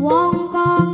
Wong kang